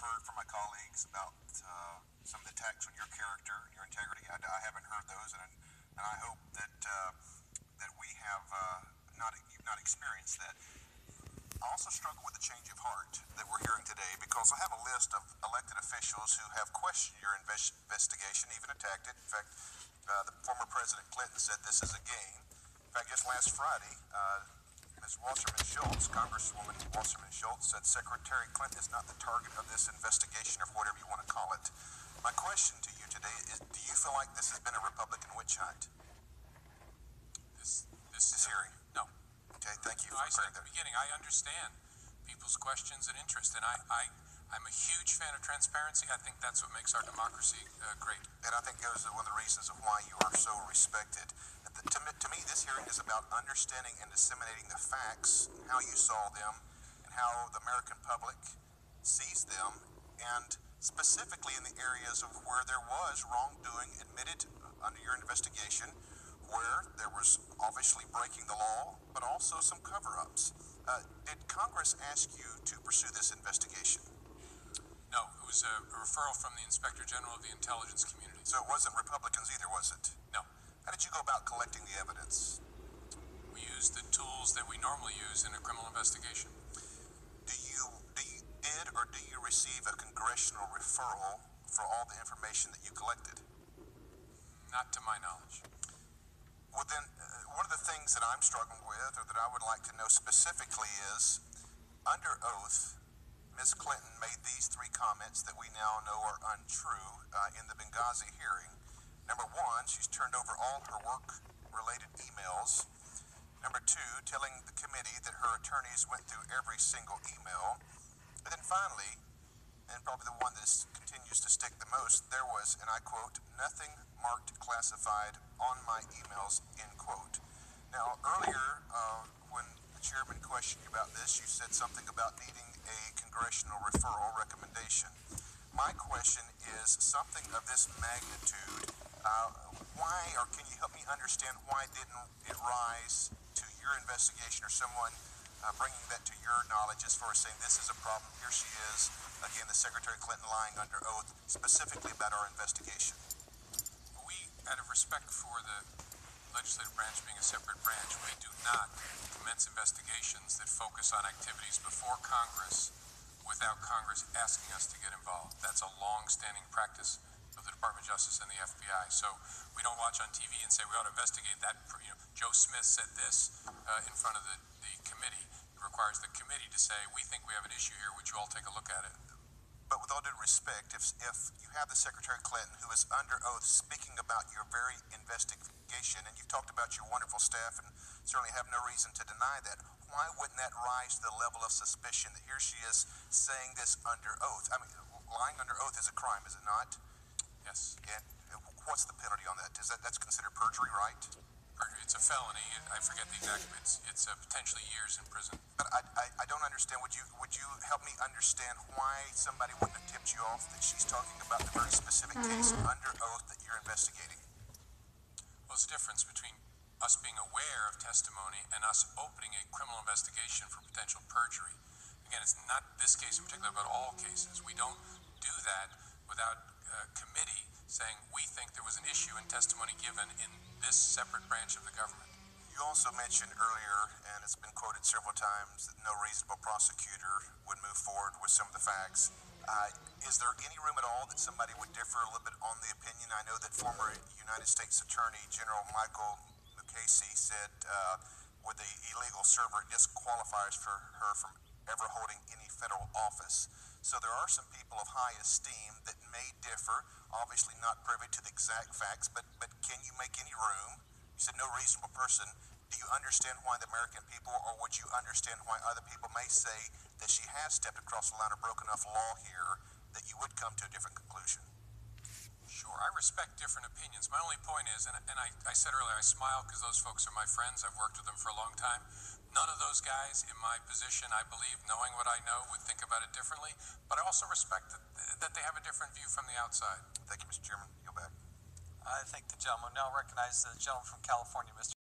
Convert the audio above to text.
heard from my colleagues about uh, some of the attacks on your character and your integrity. I, I haven't heard those, and, and I hope that uh, that we have uh, not you've not experienced that. I also struggle with the change of heart that we're hearing today because I have a list of elected officials who have questioned your invest- investigation, even attacked it. In fact, uh, the former President Clinton said this is a game. In fact, just last Friday, uh, Ms. Wasserman Schultz, Congresswoman Wasserman Schultz, said Secretary Clinton is not the target of this investigation or whatever you want to call it. My question to you today is do you feel like this has been a Republican witch hunt? This, this This hearing? No. Okay, thank you No, for I said at the beginning, I understand people's questions and interest, and I, I, I'm a huge fan of transparency. I think that's what makes our democracy uh, great. And I think goes to one of the reasons of why you are so respected. To me, to me, this hearing is about understanding and disseminating the facts, how you saw them, and how the American public sees them, and specifically in the areas of where there was wrongdoing admitted under your investigation, where there was obviously breaking the law, but also some cover-ups. Uh, did Congress ask you to pursue this investigation? No, it was a referral from the Inspector General of the intelligence community. So it wasn't Republicans either, was it? No, How did you go about collecting the evidence? we used the tools that we normally use in a criminal investigation. Do you, do you did or do you receive a congressional referral for all the information that you collected? Not to my knowledge. Well, then, uh, one of the things that I'm struggling with, or that I would like to know specifically, is under oath, Ms. Clinton made these three comments that we now know are untrue uh, in the Benghazi hearing. Turned over all her work related emails. Number two, telling the committee that her attorneys went through every single email. And then finally, and probably the one that continues to stick the most, there was, and I quote, nothing marked classified on my emails, end quote. Now, earlier, uh, when the chairman questioned you about this, you said something about needing a congressional referral recommendation. My question is something of this magnitude. Uh, why, or can you help me understand why didn't it rise to your investigation or someone uh, bringing that to your knowledge as far as saying this is a problem? Here she is, again, the Secretary Clinton lying under oath, specifically about our investigation. We, out of respect for the legislative branch being a separate branch, we do not commence investigations that focus on activities before Congress without Congress asking us to get involved. That's a long-standing practice of the Department of Justice and the FBI. So we don't watch on TV and say we ought to investigate that. You know, Joe Smith said this uh, in front of the, the committee. It requires the committee to say, we think we have an issue here. Would you all take a look at it? But with all due respect, if, if you have the Secretary Clinton who is under oath speaking about your very investigation, and you've talked about your wonderful staff and certainly have no reason to deny that, why wouldn't that rise to the level of suspicion that here she is saying this under oath? I mean, lying under oath is a crime, is it not? Yes. And what's the penalty on that? Is that that's considered perjury, right? Perjury. It's a felony. I forget the exact. It's it's uh, potentially years in prison. But I, I, I don't understand. Would you would you help me understand why somebody wouldn't have tipped you off that she's talking about the very specific case under oath that you're investigating? Well, there's a difference between us being aware of testimony and us opening a criminal investigation for potential perjury. Again, it's not this case in particular, but all cases. We don't do that without a committee saying we think there was an issue in testimony given in this separate branch of the government. You also mentioned earlier, and it's been quoted several times, that no reasonable prosecutor would move forward with some of the facts. Uh, is there any room at all that somebody would differ a little bit on the opinion? I know that former United States Attorney General Michael Mukasey said uh, with the illegal server, disqualifies for her from ever holding any federal office. So there are some people of high esteem that may differ, obviously not privy to the exact facts, but, but can you make any room? You said no reasonable person. Do you understand why the American people, or would you understand why other people may say that she has stepped across the line or broken enough law here that you would come to a different conclusion? Sure, I respect different opinions. My only point is, and, and I, I said earlier, I smile because those folks are my friends. I've worked with them for a long time. None of those guys in my position, I believe, knowing what I know, would think about it differently. But I also respect that, that they have a different view from the outside. Thank you, Mr. Chairman. Yield back. I thank the gentleman. Now recognize the gentleman from California, Mr.